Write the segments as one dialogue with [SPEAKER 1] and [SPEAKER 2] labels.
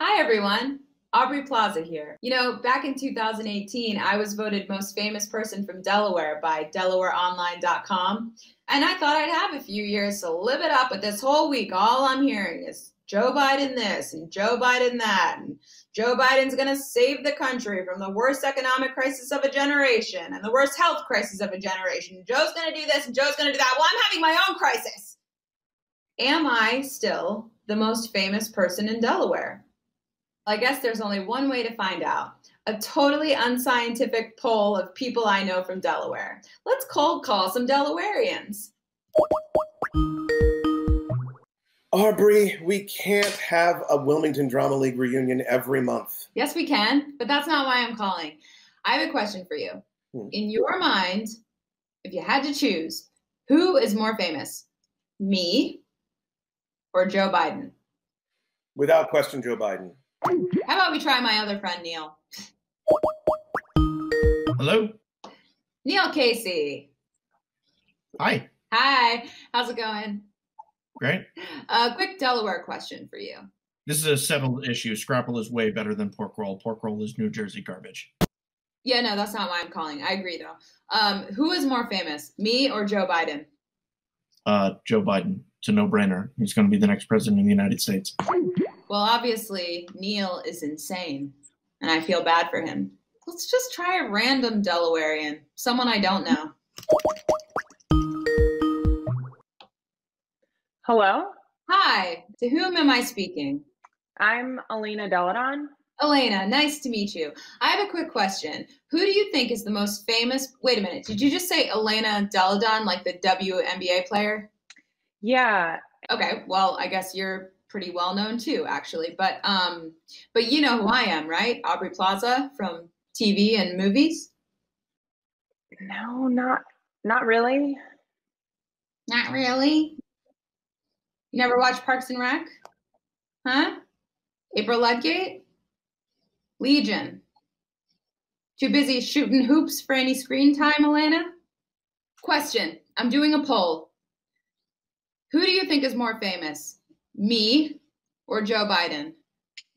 [SPEAKER 1] Hi, everyone. Aubrey Plaza here. You know, back in 2018, I was voted most famous person from Delaware by DelawareOnline.com. And I thought I'd have a few years to live it up, but this whole week, all I'm hearing is Joe Biden this and Joe Biden that. And Joe Biden's going to save the country from the worst economic crisis of a generation and the worst health crisis of a generation. Joe's going to do this and Joe's going to do that. Well, I'm having my own crisis. Am I still the most famous person in Delaware? I guess there's only one way to find out a totally unscientific poll of people I know from Delaware. Let's cold call some Delawareans.
[SPEAKER 2] Aubrey, we can't have a Wilmington Drama League reunion every month.
[SPEAKER 1] Yes, we can, but that's not why I'm calling. I have a question for you. Hmm. In your mind, if you had to choose, who is more famous, me or Joe Biden?
[SPEAKER 2] Without question, Joe Biden.
[SPEAKER 1] How about we try my other friend, Neil?
[SPEAKER 3] Hello?
[SPEAKER 1] Neil Casey.
[SPEAKER 3] Hi.
[SPEAKER 1] Hi. How's it going?
[SPEAKER 3] Great.
[SPEAKER 1] A quick Delaware question for you.
[SPEAKER 3] This is a settled issue. Scrapple is way better than pork roll. Pork roll is New Jersey garbage.
[SPEAKER 1] Yeah, no, that's not why I'm calling. I agree, though. Um, who is more famous, me or Joe Biden?
[SPEAKER 3] Uh, Joe Biden. It's a no-brainer. He's going to be the next president of the United States.
[SPEAKER 1] Well, obviously, Neil is insane, and I feel bad for him. Let's just try a random Delawarean, someone I don't know.
[SPEAKER 4] Hello?
[SPEAKER 1] Hi, to whom am I speaking?
[SPEAKER 4] I'm Elena Delle Donne.
[SPEAKER 1] Elena, nice to meet you. I have a quick question. Who do you think is the most famous? Wait a minute, did you just say Elena Delle Donne, like the WNBA player?
[SPEAKER 4] Yeah.
[SPEAKER 1] Okay, well, I guess you're pretty well known too, actually. But um, but you know who I am, right? Aubrey Plaza from TV and movies.
[SPEAKER 4] No, not not really.
[SPEAKER 1] Not really. You never watched Parks and Rec? Huh? April Ludgate? Legion. Too busy shooting hoops for any screen time, Elena? Question. I'm doing a poll. Who do you think is more famous? Me or Joe Biden?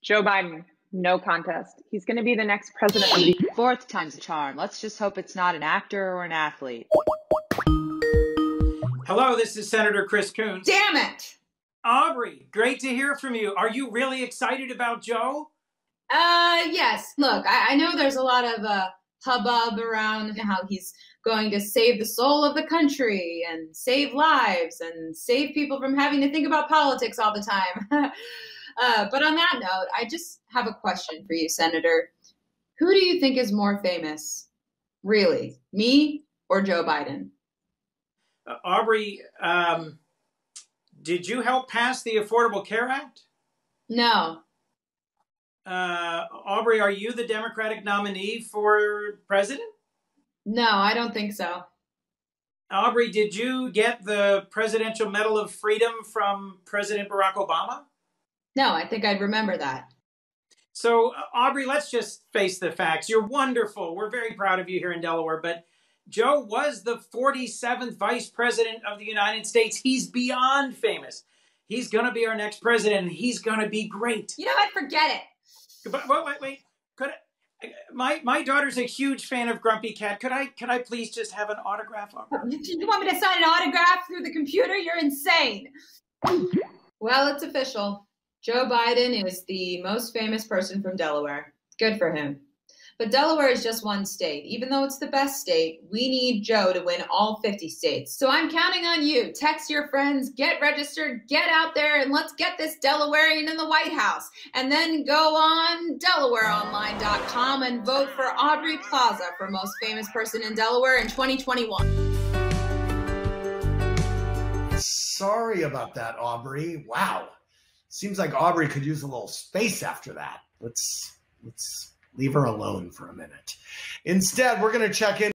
[SPEAKER 4] Joe Biden. No contest. He's going to be the next president of the
[SPEAKER 5] fourth time's a charm. Let's just hope it's not an actor or an athlete.
[SPEAKER 6] Hello, this is Senator Chris Coons.
[SPEAKER 1] Damn it!
[SPEAKER 6] Aubrey, great to hear from you. Are you really excited about Joe?
[SPEAKER 1] Uh, yes. Look, I, I know there's a lot of uh, hubbub around how he's going to save the soul of the country and save lives and save people from having to think about politics all the time. uh, but on that note, I just have a question for you, Senator. Who do you think is more famous? Really, me or Joe Biden?
[SPEAKER 6] Uh, Aubrey, um, did you help pass the Affordable Care Act?
[SPEAKER 1] No.
[SPEAKER 6] Uh, Aubrey, are you the Democratic nominee for president?
[SPEAKER 1] No, I don't think so.
[SPEAKER 6] Aubrey, did you get the Presidential Medal of Freedom from President Barack Obama?
[SPEAKER 1] No, I think I'd remember that.
[SPEAKER 6] So, uh, Aubrey, let's just face the facts. You're wonderful. We're very proud of you here in Delaware, but Joe was the 47th Vice President of the United States. He's beyond famous. He's going to be our next president, and he's going to be great.
[SPEAKER 1] You know what? Forget it.
[SPEAKER 6] But wait, wait, wait. Could I, my my daughter's a huge fan of Grumpy Cat. Could I could I please just have an autograph?
[SPEAKER 1] Do You want me to sign an autograph through the computer? You're insane. Well, it's official. Joe Biden is the most famous person from Delaware. Good for him. But Delaware is just one state. Even though it's the best state, we need Joe to win all 50 states. So I'm counting on you. Text your friends, get registered, get out there, and let's get this Delawarean in the White House. And then go on DelawareOnline.com and vote for Aubrey Plaza for most famous person in Delaware in 2021.
[SPEAKER 7] Sorry about that, Aubrey. Wow. Seems like Aubrey could use a little space after that. Let's let's leave her alone for a minute. Instead, we're going to check in.